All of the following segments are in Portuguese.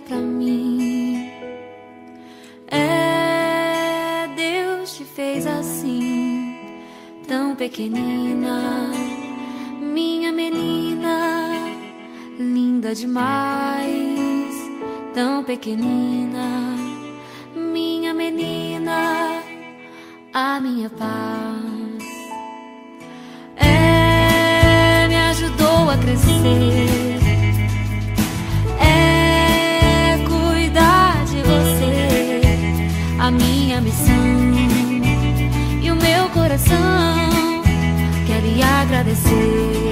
pra mim. É, Deus te fez assim, tão pequenina, minha menina, linda demais, tão pequenina, minha menina, a minha paz. É, me ajudou a crescer. Minha missão e o meu coração quer lhe agradecer.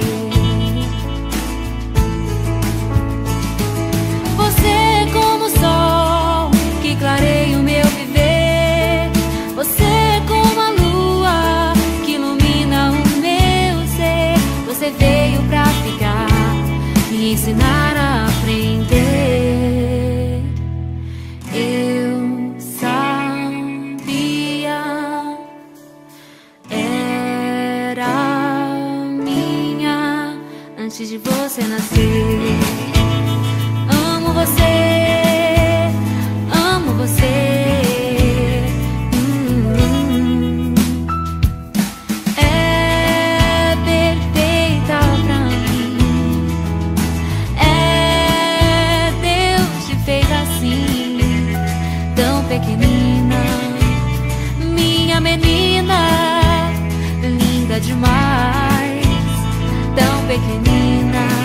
Você como o sol que clareia o meu viver. Você como a lua que ilumina o meu ser. Você veio pra ficar, me ensinar antes de você nascer. Amo você, amo você. Hum. É perfeita pra mim. É Deus te fez assim, tão pequenina, minha menina, linda demais, tão pequenina.